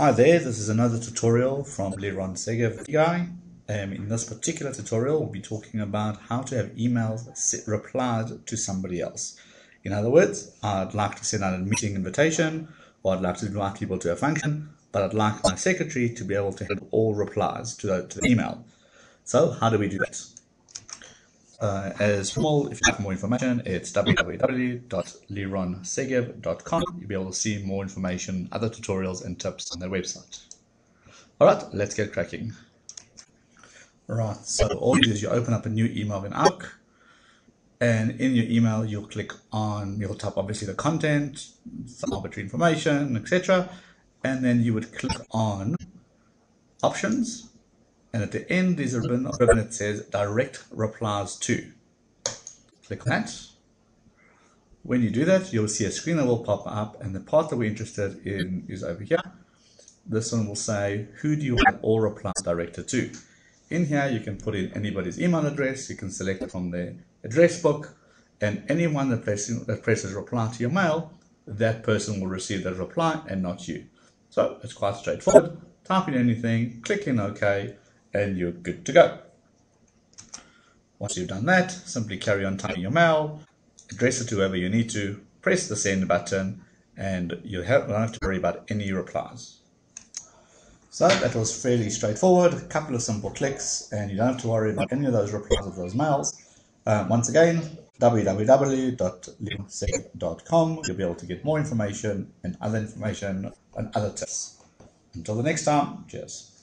Hi there, this is another tutorial from Liron Segev guy. Um, in this particular tutorial, we'll be talking about how to have emails replied to somebody else. In other words, I'd like to send out a meeting invitation, or I'd like to invite people to a function, but I'd like my secretary to be able to handle all replies to the, to the email. So how do we do that? Uh, as small, if you have more information, it's www.lironsegev.com. You'll be able to see more information, other tutorials and tips on their website. All right, let's get cracking. Right, so all you do is you open up a new email in Outlook, and in your email, you'll click on, you'll type obviously the content, some arbitrary information, etc. And then you would click on options and at the end there's a ribbon, ribbon that says direct replies to. Click that. When you do that, you'll see a screen that will pop up and the part that we're interested in is over here. This one will say, who do you want all replies directed to? In here, you can put in anybody's email address. You can select from the address book and anyone that presses, that presses reply to your mail, that person will receive that reply and not you. So it's quite straightforward. Type in anything, click in OK, and you're good to go. Once you've done that, simply carry on typing your mail, address it to whoever you need to, press the send button, and you don't have to worry about any replies. So that was fairly straightforward, a couple of simple clicks, and you don't have to worry about any of those replies of those mails. Um, once again, www.lironsegev.com. You'll be able to get more information and other information and other tips. Until the next time, cheers.